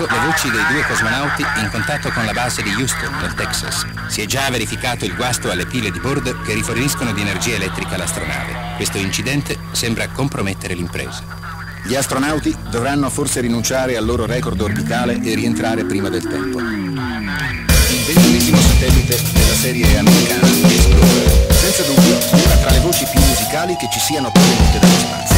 Ecco le voci dei due cosmonauti in contatto con la base di Houston, nel Texas. Si è già verificato il guasto alle pile di bordo che riforniscono di energia elettrica l'astronave. Questo incidente sembra compromettere l'impresa. Gli astronauti dovranno forse rinunciare al loro record orbitale e rientrare prima del tempo. Il ventunesimo satellite della serie americana Explorer. Senza dubbio, una tra le voci più musicali che ci siano proveniute dallo spazio.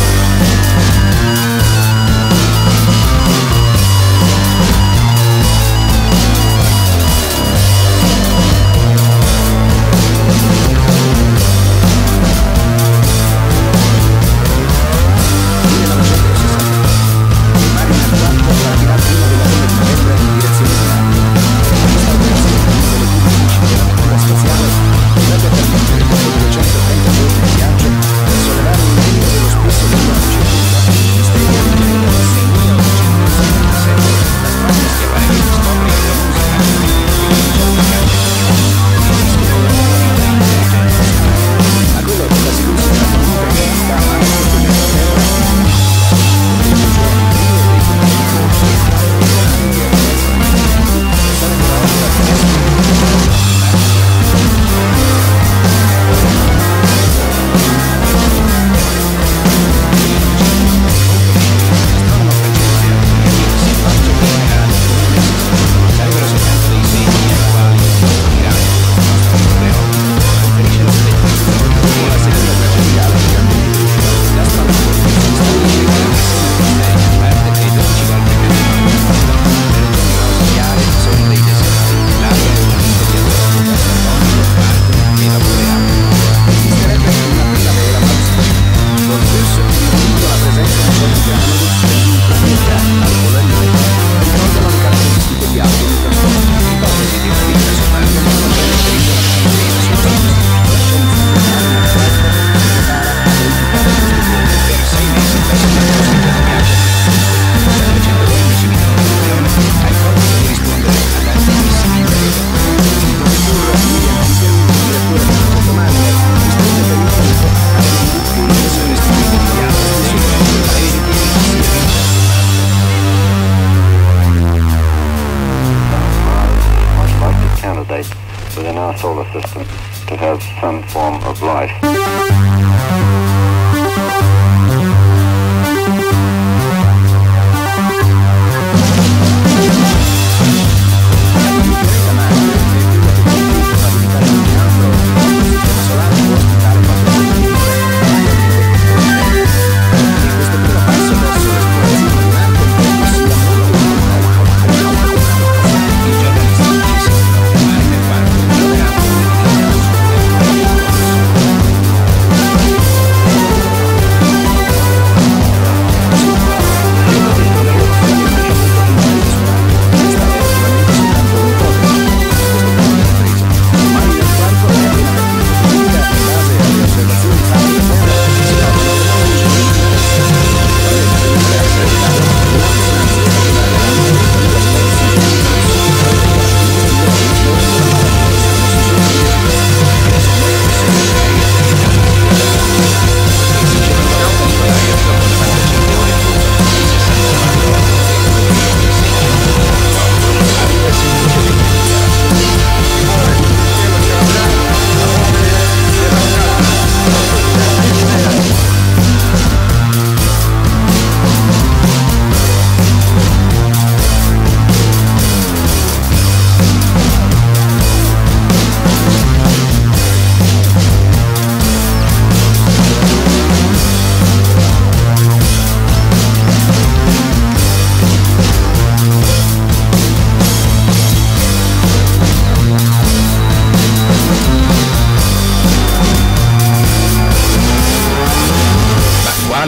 solar system to have some form of life.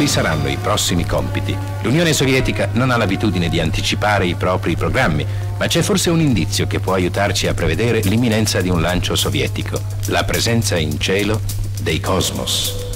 Saranno i prossimi compiti. L'Unione Sovietica non ha l'abitudine di anticipare i propri programmi, ma c'è forse un indizio che può aiutarci a prevedere l'imminenza di un lancio sovietico, la presenza in cielo dei Cosmos.